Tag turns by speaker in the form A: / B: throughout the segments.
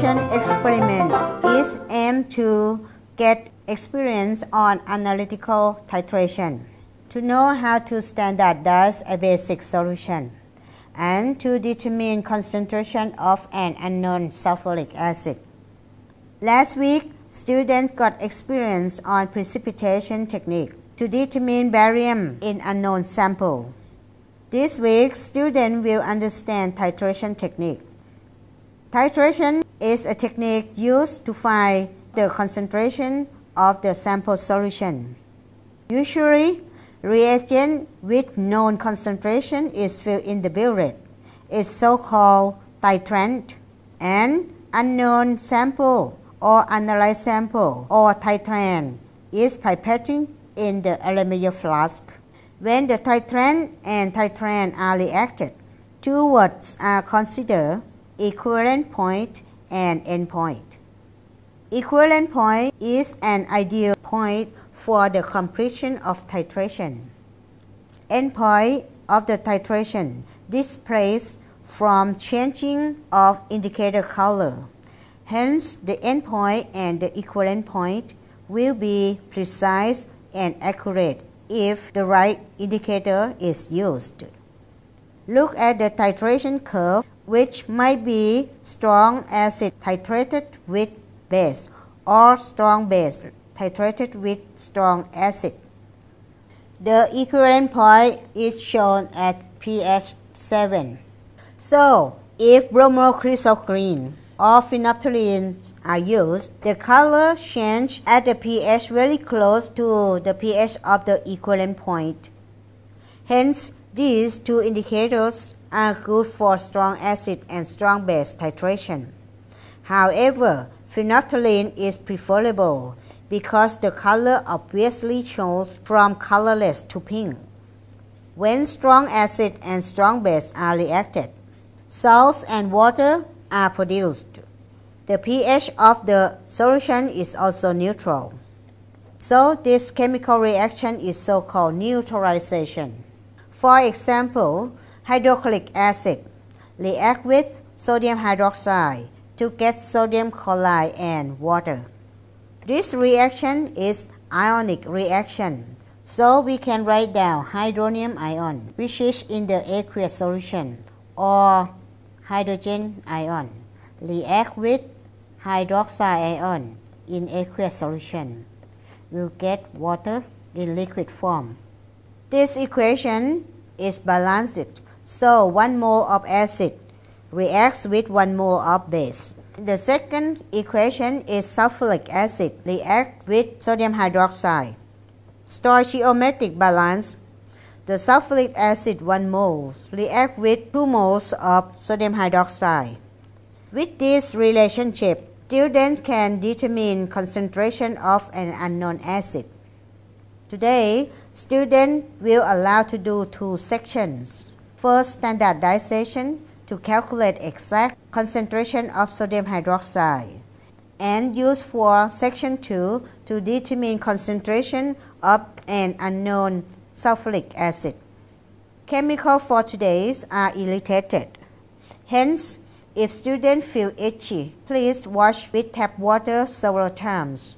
A: titration experiment is aimed to get experience on analytical titration, to know how to standardize a basic solution, and to determine concentration of an unknown sulfuric acid. Last week, students got experience on precipitation technique to determine barium in unknown sample. This week, students will understand titration technique. Titration is a technique used to find the concentration of the sample solution. Usually, reagent with known concentration is filled in the burette. It's so-called titrant and unknown sample or analyzed sample or titrant is pipetting in the Erlenmeyer flask. When the titrand and titrant are reacted, two words are considered equivalent point and endpoint. Equivalent point is an ideal point for the completion of titration. Endpoint of the titration displays from changing of indicator color. Hence, the endpoint and the equivalent point will be precise and accurate if the right indicator is used. Look at the titration curve, which might be strong acid titrated with base or strong base titrated with strong acid. The equivalent point is shown at pH 7. So, if bromocresol green or phenolphthalein are used, the color change at the pH very close to the pH of the equivalent point. Hence, these two indicators are good for strong acid and strong base titration. However, phenolphthalein is preferable because the color obviously shows from colorless to pink. When strong acid and strong base are reacted, salts and water are produced. The pH of the solution is also neutral. So this chemical reaction is so-called neutralization. For example, hydrochloric acid react with sodium hydroxide to get sodium chloride and water. This reaction is ionic reaction. So we can write down hydronium ion, which is in the aqueous solution, or hydrogen ion react with hydroxide ion in aqueous solution. We'll get water in liquid form. This equation is balanced, so 1 mole of acid reacts with 1 mole of base. The second equation is sulfuric acid reacts with sodium hydroxide. Stoichiometric balance the sulfuric acid 1 mole react with 2 moles of sodium hydroxide. With this relationship, students can determine concentration of an unknown acid. Today, students will allow to do two sections. First, standardization to calculate exact concentration of sodium hydroxide and use for section 2 to determine concentration of an unknown sulfuric acid. Chemicals for today are irritated. Hence, if students feel itchy, please wash with tap water several times.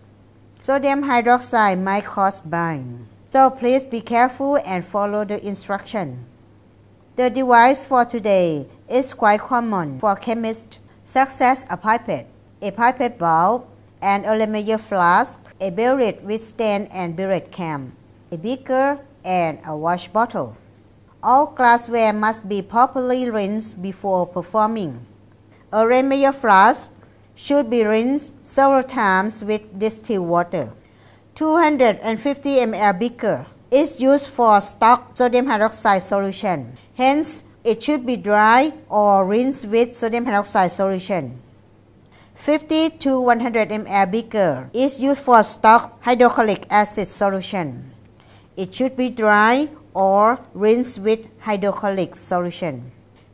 A: Sodium hydroxide might cause burn, so please be careful and follow the instruction. The device for today is quite common for chemists, such as a pipette, a pipette bulb, an Erlenmeyer flask, a burette with stand and burette clamp, a beaker, and a wash bottle. All glassware must be properly rinsed before performing. A Remier flask should be rinsed several times with distilled water. 250 ml beaker is used for stock sodium hydroxide solution. Hence, it should be dry or rinsed with sodium hydroxide solution. 50 to 100 ml beaker is used for stock hydrochloric acid solution. It should be dry or rinsed with hydrochloric solution.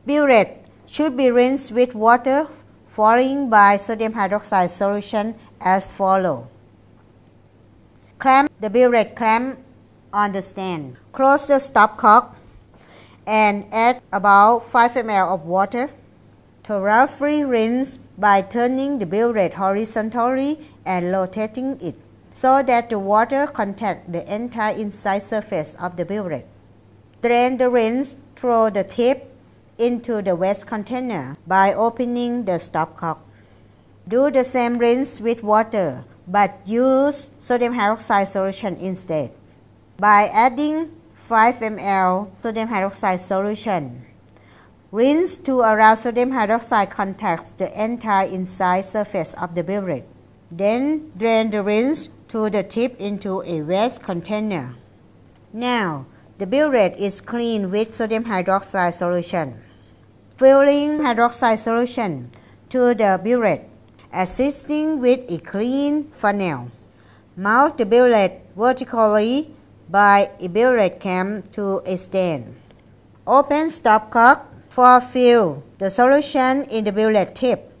A: Burette should be rinsed with water following by sodium hydroxide solution as follow. Clamp the burette clamp on the stand. Close the stopcock and add about 5 ml of water To Thoroughly rinse by turning the burette horizontally and rotating it so that the water contacts the entire inside surface of the burette. Drain the rinse through the tip into the waste container by opening the stopcock. Do the same rinse with water, but use sodium hydroxide solution instead. By adding 5 ml sodium hydroxide solution, rinse to around sodium hydroxide contacts the entire inside surface of the burette. Then drain the rinse to the tip into a waste container. Now, the burette is cleaned with sodium hydroxide solution. Filling hydroxide solution to the burette, assisting with a clean funnel. Mount the burette vertically by a burette clamp to extend. Open stopcock for fill the solution in the burette tip.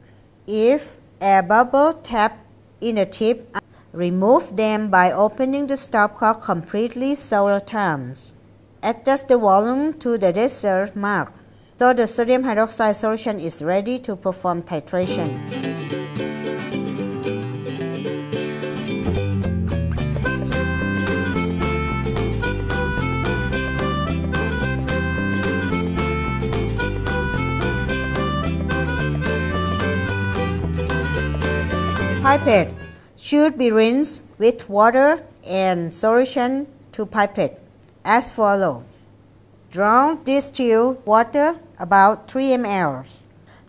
A: If air bubble tap in the tip, remove them by opening the stopcock completely several times. Adjust the volume to the desired mark. So the sodium hydroxide solution is ready to perform titration. Pipette should be rinsed with water and solution to pipette as follows. Draw distilled water about 3 ml.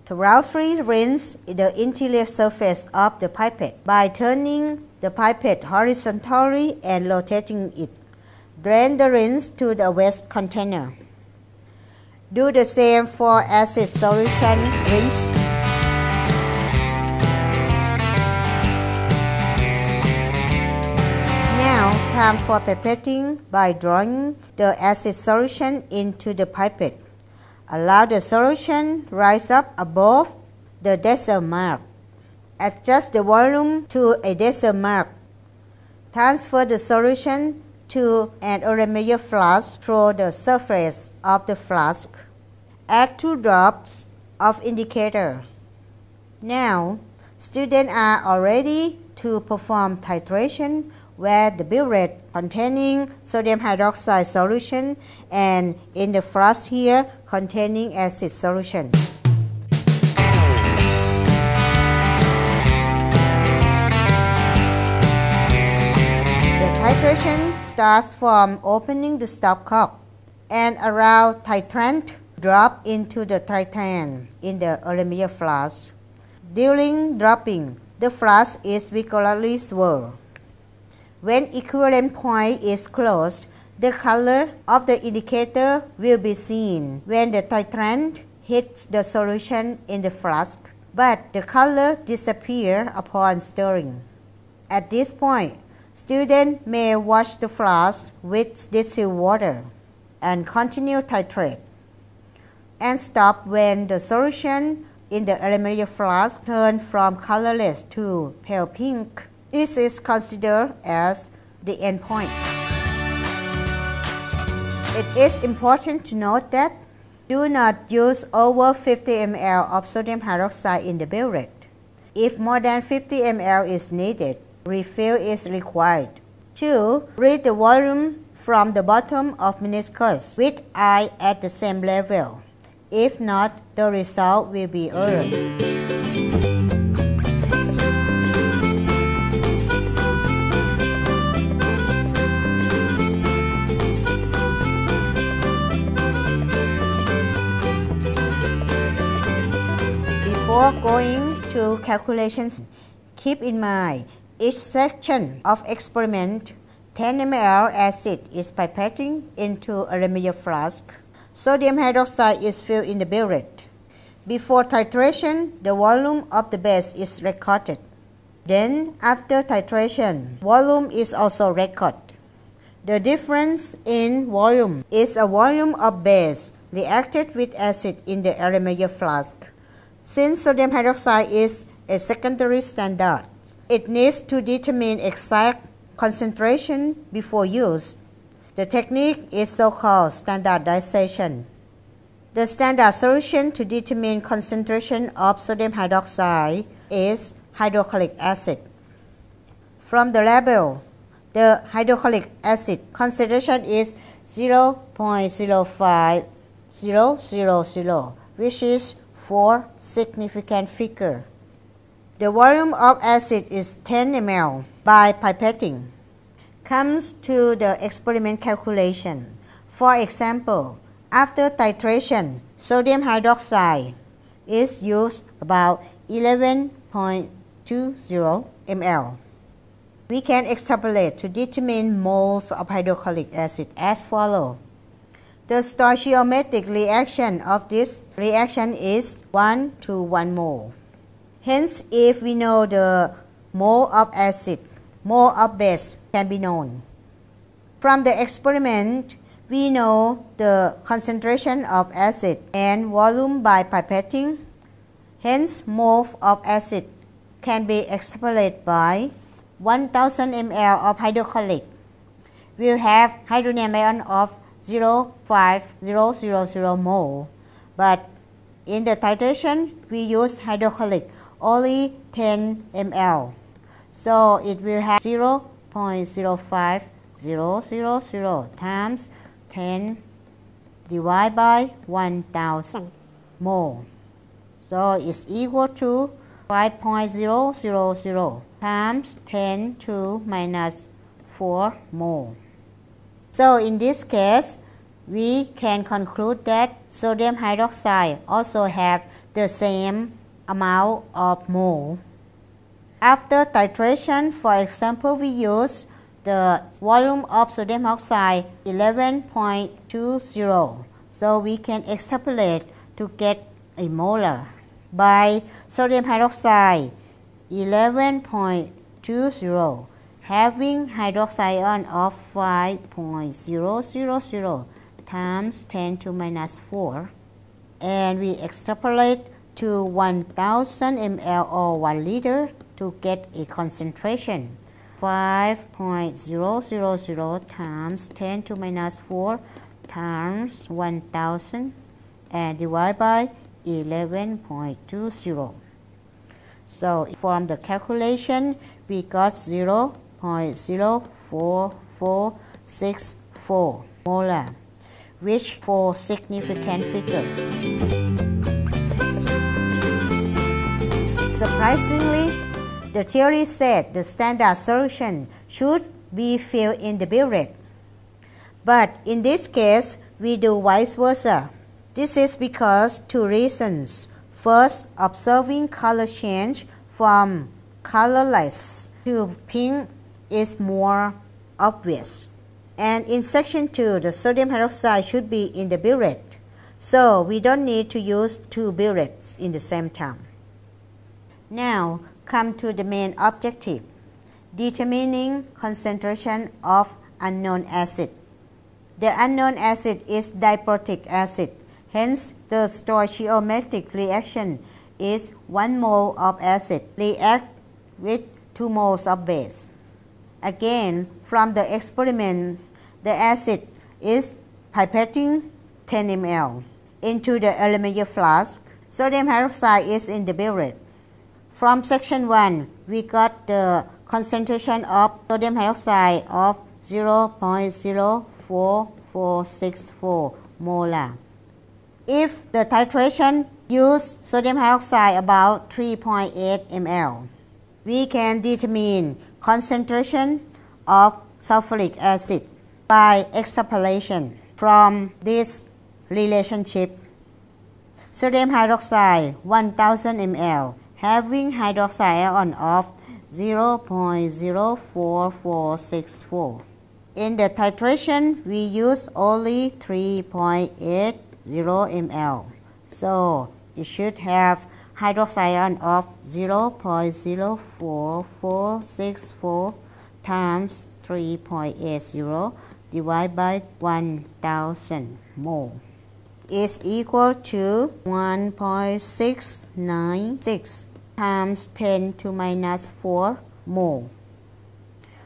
A: Thoroughly rinse the interior surface of the pipette by turning the pipette horizontally and rotating it. Drain the rinse to the waste container. Do the same for acid solution rinse time for pipetting by drawing the acid solution into the pipette. Allow the solution rise up above the decimal mark. Adjust the volume to a decimal mark. Transfer the solution to an Erlenmeyer flask through the surface of the flask. Add two drops of indicator. Now, students are all ready to perform titration where the burette containing sodium hydroxide solution and in the flask here containing acid solution. The titration starts from opening the stopcock and allow titrant drop into the titrand in the Erlenmeyer flask. During dropping, the flask is vigorously swirled. When equivalent point is closed, the color of the indicator will be seen when the titrant hits the solution in the flask, but the color disappears upon stirring. At this point, students may wash the flask with distilled water and continue titrate and stop when the solution in the Erlenmeyer flask turns from colorless to pale pink this is considered as the endpoint. It is important to note that do not use over 50 ml of sodium hydroxide in the burette. If more than 50 ml is needed, refill is required. 2. Read the volume from the bottom of meniscus with eye at the same level. If not, the result will be error. Before going to calculations, keep in mind each section of experiment 10 ml acid is pipetting into a Erlenmeyer flask. Sodium hydroxide is filled in the burette. Before titration, the volume of the base is recorded. Then, after titration, volume is also recorded. The difference in volume is a volume of base reacted with acid in the Erlenmeyer flask. Since sodium hydroxide is a secondary standard, it needs to determine exact concentration before use. The technique is so-called standardization. The standard solution to determine concentration of sodium hydroxide is hydrochloric acid. From the label, the hydrochloric acid concentration is 0.05000, which is 4 significant figure. The volume of acid is 10 ml by pipetting. Comes to the experiment calculation. For example, after titration, sodium hydroxide is used about 11.20 ml. We can extrapolate to determine moles of hydrochloric acid as follows. The stoichiometric reaction of this reaction is 1 to 1 mole. Hence, if we know the mole of acid, mole of base can be known. From the experiment, we know the concentration of acid and volume by pipetting. Hence, mole of acid can be extrapolated by 1000 ml of hydrochloric We will have hydronium ion of 0.5000 mole. But in the titration, we use hydrochloric only 10 ml. So it will have 0.05000 times 10 divided by 1000 mole. So it's equal to 5.000 times 10 to minus 4 mole. So in this case, we can conclude that sodium hydroxide also have the same amount of mole. After titration, for example, we use the volume of sodium oxide 11.20. So we can extrapolate to get a molar by sodium hydroxide 11.20 having hydroxide ion of 5.000 times 10 to minus 4 and we extrapolate to 1000 ml or 1 liter to get a concentration 5.000 times 10 to minus 4 times 1000 and divide by 11.20. So from the calculation, we got 0.04464 molar, which for significant figure. Surprisingly, the theory said the standard solution should be filled in the burette. But in this case, we do vice versa. This is because two reasons. First, observing color change from colorless to pink is more obvious. And in section 2, the sodium hydroxide should be in the burette. So we don't need to use two burettes in the same time. Now, come to the main objective, determining concentration of unknown acid. The unknown acid is diprotic acid. Hence, the stoichiometric reaction is 1 mole of acid react with 2 moles of base. Again, from the experiment, the acid is pipetting 10 ml into the Erlenmeyer flask. Sodium hydroxide is in the burette. From section 1, we got the concentration of sodium hydroxide of 0.04464 molar. If the titration use sodium hydroxide about 3.8 ml, we can determine concentration of sulfuric acid by extrapolation from this relationship. Sodium hydroxide 1000 ml having hydroxide ion of 0.04464. In the titration, we use only 3.80 ml. So it should have hydroxide of 0.04464 times 3.80 divided by 1000 mole is equal to 1.696 times 10 to minus 4 mole.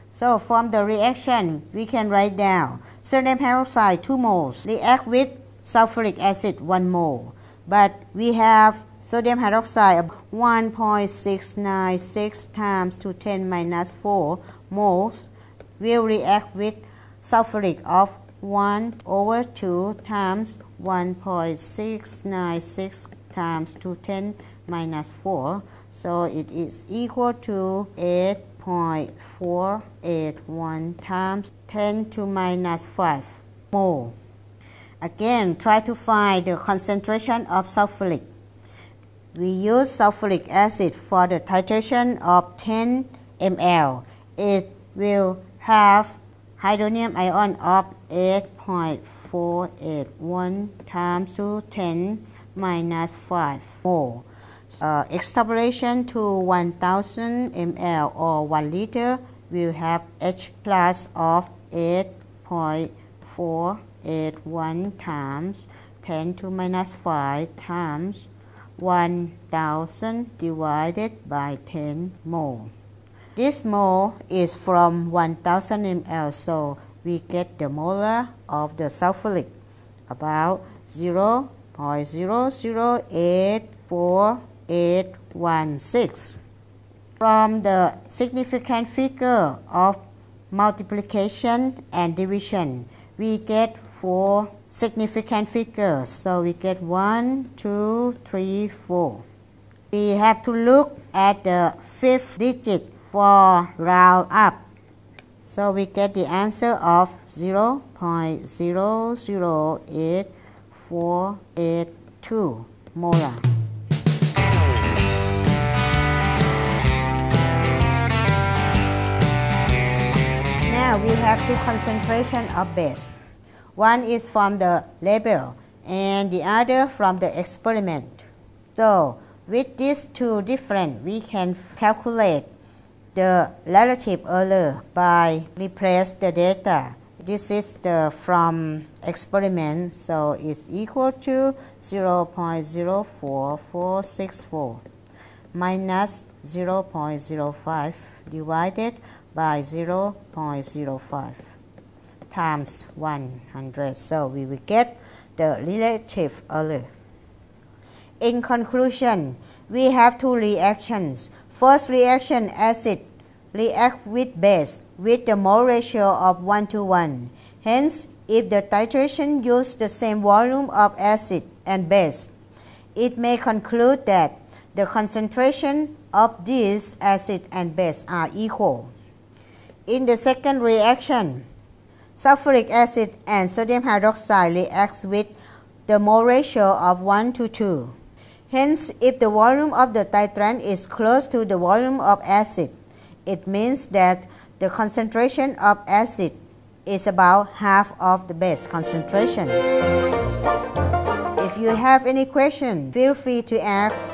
A: So from the reaction, we can write down sodium hydroxide 2 moles react with sulfuric acid 1 mole. But we have sodium hydroxide of 1.696 times to 10 minus 4 moles will react with sulfuric of 1 over 2 times 1.696 times to 10 minus 4. So it is equal to 8.481 times 10 to minus 5 mole. Again, try to find the concentration of sulfuric. We use sulfuric acid for the titration of 10 ml. It will have hydronium ion of 8.481 times to 10 minus 5 mole. Uh, extrapolation to 1000 ml or 1 liter will have H plus of 8.481 times 10 to minus 5 times 1000 divided by 10 mole. This mole is from 1000 ml, so we get the molar of the sulfuric about 0 0.00848816. From the significant figure of multiplication and division, we get four significant figures. So we get 1, 2, 3, 4. We have to look at the fifth digit for round up. So we get the answer of 0 0.008482 molar. Now we have two concentration of base. One is from the label and the other from the experiment. So with these two different, we can calculate the relative error by replace the data. This is the from experiment, so it's equal to 0.04464 minus 0.05 divided by 0.05 times 100. So we will get the relative error. In conclusion, we have two reactions First reaction acid react with base with the mole ratio of 1 to 1. Hence, if the titration use the same volume of acid and base, it may conclude that the concentration of these acid and base are equal. In the second reaction, sulfuric acid and sodium hydroxide reacts with the mole ratio of 1 to 2. Hence, if the volume of the titrant is close to the volume of acid, it means that the concentration of acid is about half of the base concentration. If you have any question, feel free to ask.